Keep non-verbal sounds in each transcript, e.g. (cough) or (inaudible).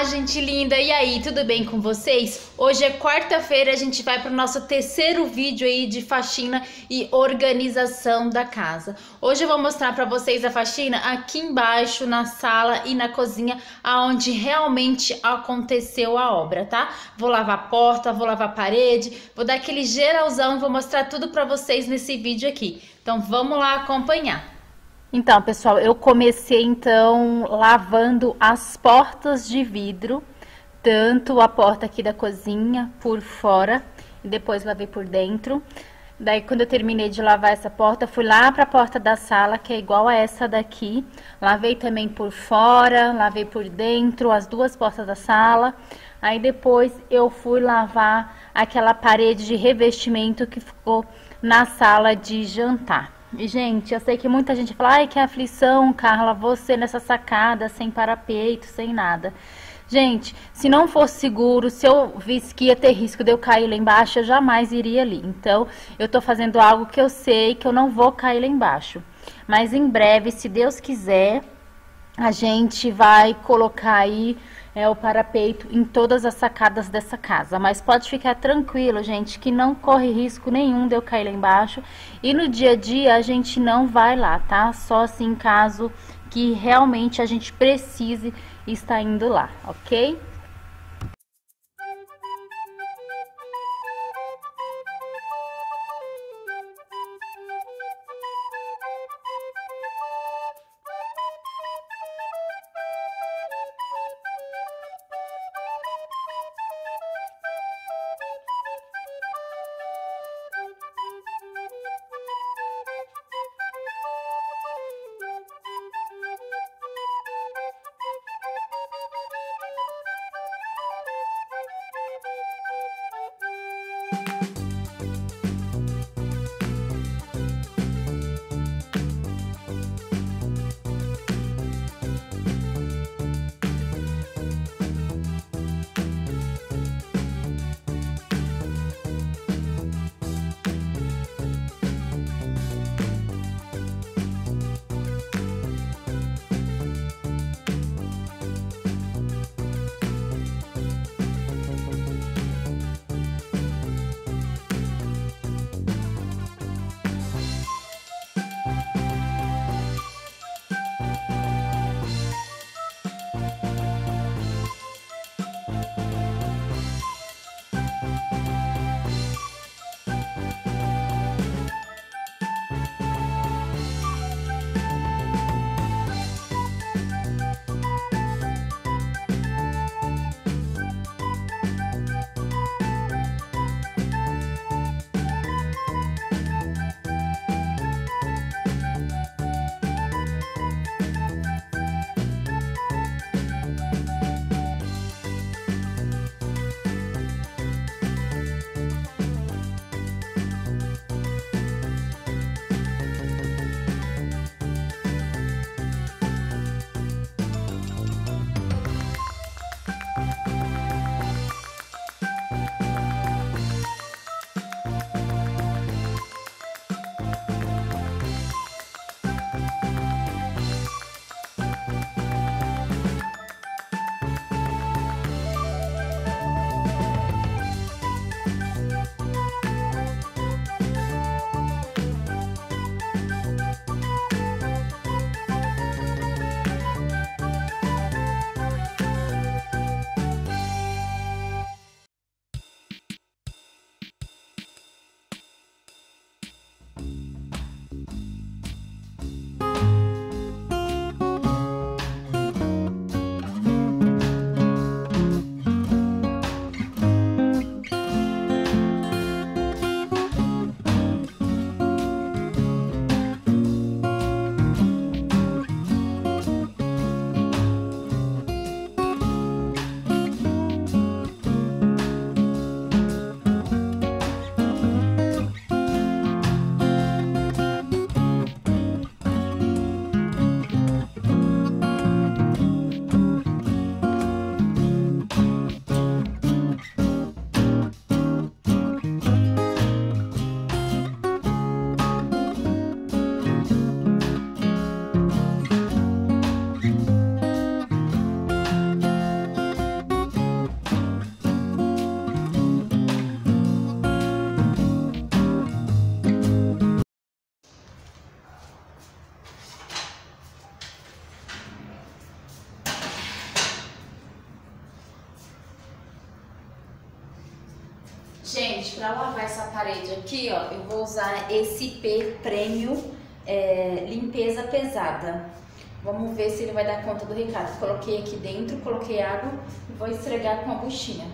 Olá, gente linda! E aí, tudo bem com vocês? Hoje é quarta-feira, a gente vai para o nosso terceiro vídeo aí de faxina e organização da casa. Hoje eu vou mostrar para vocês a faxina aqui embaixo, na sala e na cozinha, aonde realmente aconteceu a obra, tá? Vou lavar a porta, vou lavar a parede, vou dar aquele geralzão vou mostrar tudo para vocês nesse vídeo aqui. Então vamos lá acompanhar. Então, pessoal, eu comecei então lavando as portas de vidro, tanto a porta aqui da cozinha por fora e depois lavei por dentro. Daí, quando eu terminei de lavar essa porta, fui lá para a porta da sala, que é igual a essa daqui. Lavei também por fora, lavei por dentro, as duas portas da sala. Aí depois eu fui lavar aquela parede de revestimento que ficou na sala de jantar. E, gente, eu sei que muita gente fala, ai, que aflição, Carla, você nessa sacada, sem parapeito, sem nada. Gente, se não fosse seguro, se eu visse que ia ter risco de eu cair lá embaixo, eu jamais iria ali. Então, eu tô fazendo algo que eu sei que eu não vou cair lá embaixo. Mas em breve, se Deus quiser, a gente vai colocar aí é, o parapeito em todas as sacadas dessa casa. Mas pode ficar tranquilo, gente, que não corre risco nenhum de eu cair lá embaixo. E no dia a dia a gente não vai lá, tá? Só assim caso que realmente a gente precise estar indo lá, ok? Aqui, ó, eu vou usar esse P Premium é, Limpeza Pesada. Vamos ver se ele vai dar conta do recado. Coloquei aqui dentro, coloquei água e vou esfregar com a buchinha.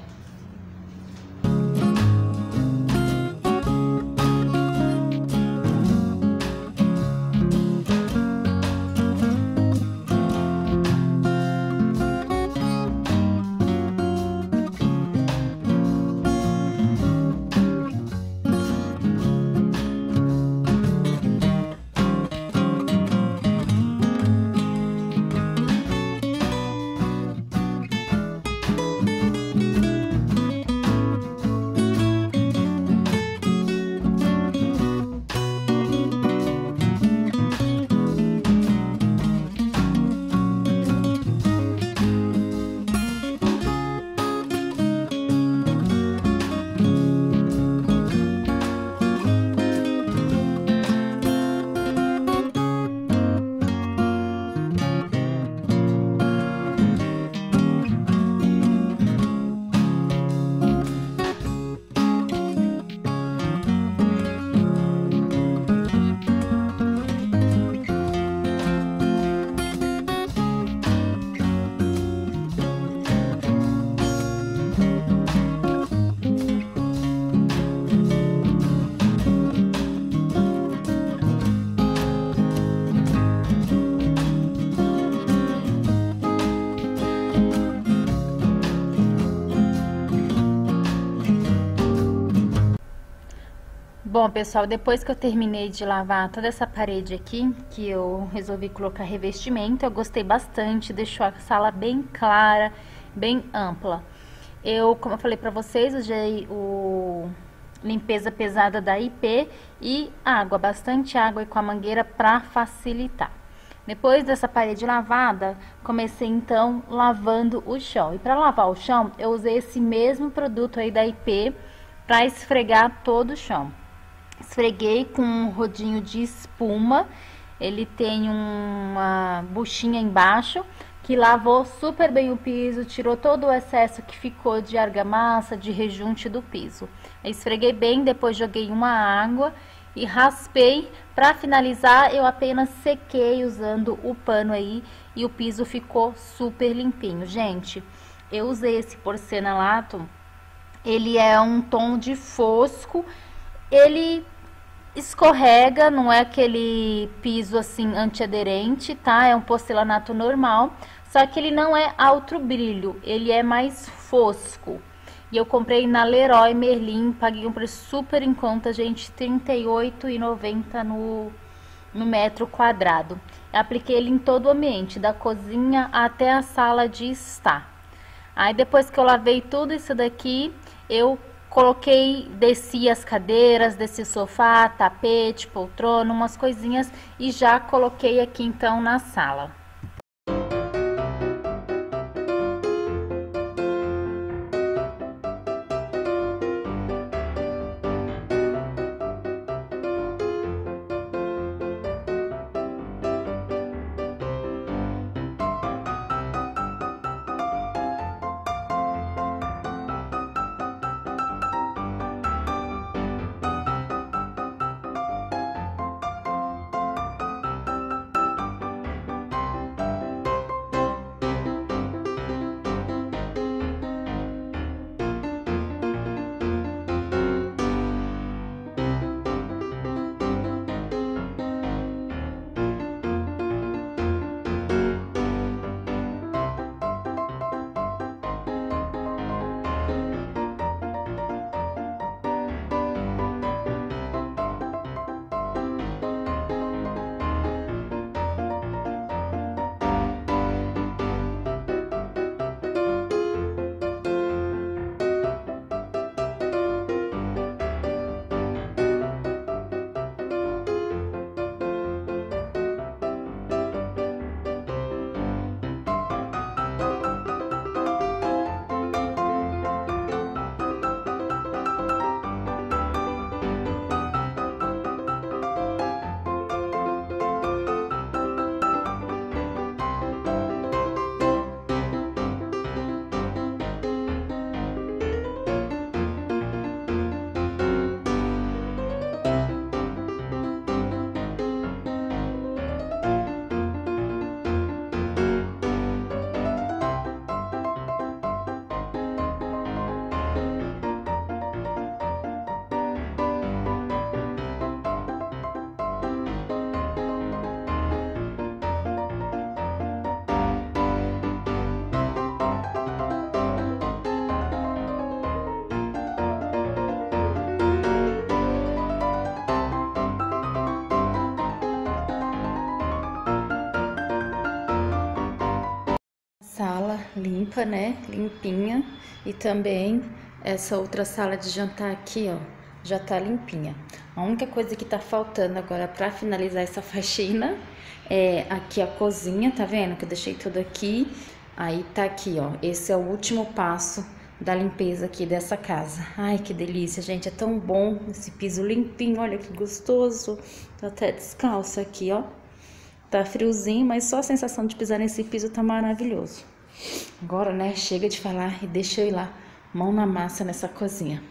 Bom, pessoal, depois que eu terminei de lavar toda essa parede aqui, que eu resolvi colocar revestimento, eu gostei bastante, deixou a sala bem clara, bem ampla. Eu, como eu falei pra vocês, usei o limpeza pesada da IP e água, bastante água e com a mangueira para facilitar. Depois dessa parede lavada, comecei então lavando o chão. E para lavar o chão, eu usei esse mesmo produto aí da IP para esfregar todo o chão. Esfreguei com um rodinho de espuma. Ele tem uma buchinha embaixo que lavou super bem o piso, tirou todo o excesso que ficou de argamassa, de rejunte do piso. esfreguei bem, depois joguei uma água e raspei. Para finalizar, eu apenas sequei usando o pano aí e o piso ficou super limpinho. Gente, eu usei esse porcelanato, ele é um tom de fosco, ele escorrega, não é aquele piso assim antiaderente, tá? É um porcelanato normal, só que ele não é alto brilho, ele é mais fosco. E eu comprei na Leroy Merlin, paguei um preço super em conta, gente, R$ 38,90 no, no metro quadrado. Apliquei ele em todo o ambiente, da cozinha até a sala de estar. Aí depois que eu lavei tudo isso daqui, eu Coloquei, desci as cadeiras, desci sofá, tapete, poltrona, umas coisinhas e já coloquei aqui então na sala. Limpa, né? Limpinha. E também essa outra sala de jantar aqui, ó, já tá limpinha. A única coisa que tá faltando agora para finalizar essa (laughs) faxina é aqui a cozinha, tá vendo? Que eu deixei tudo aqui. Aí tá aqui, ó. Esse é o último passo da limpeza aqui dessa casa. Ai, que delícia, gente. É tão bom esse piso limpinho. Olha que gostoso. Tô até descalça aqui, ó. Tá friozinho, mas só a sensação de pisar nesse piso tá maravilhoso. Agora, né, chega de falar e deixa eu ir lá, mão na massa nessa cozinha.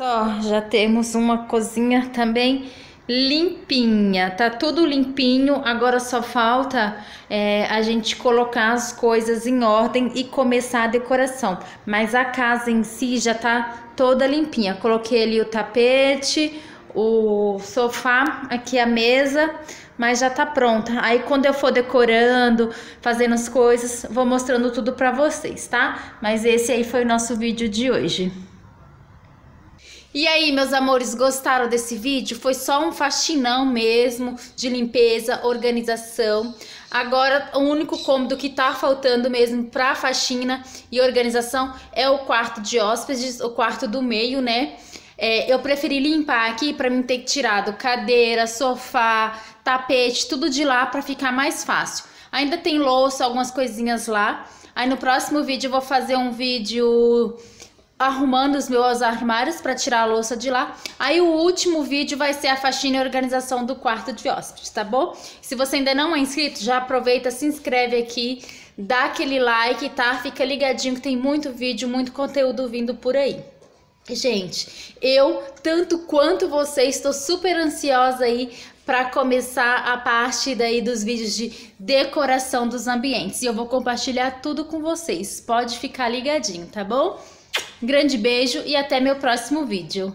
Só, já temos uma cozinha também limpinha, tá tudo limpinho, agora só falta é, a gente colocar as coisas em ordem e começar a decoração, mas a casa em si já tá toda limpinha, coloquei ali o tapete, o sofá, aqui a mesa, mas já tá pronta. Aí quando eu for decorando, fazendo as coisas, vou mostrando tudo pra vocês, tá? Mas esse aí foi o nosso vídeo de hoje. E aí, meus amores, gostaram desse vídeo? Foi só um faxinão mesmo de limpeza, organização. Agora, o único cômodo que tá faltando mesmo pra faxina e organização é o quarto de hóspedes, o quarto do meio, né? É, eu preferi limpar aqui para mim ter tirado cadeira, sofá, tapete, tudo de lá para ficar mais fácil. Ainda tem louça, algumas coisinhas lá. Aí no próximo vídeo eu vou fazer um vídeo arrumando os meus armários para tirar a louça de lá. Aí o último vídeo vai ser a faxina e organização do quarto de hóspedes, tá bom? Se você ainda não é inscrito, já aproveita, se inscreve aqui, dá aquele like, tá? Fica ligadinho que tem muito vídeo, muito conteúdo vindo por aí. Gente, eu, tanto quanto você, estou super ansiosa aí para começar a parte daí dos vídeos de decoração dos ambientes. E eu vou compartilhar tudo com vocês. Pode ficar ligadinho, tá bom? Grande beijo e até meu próximo vídeo.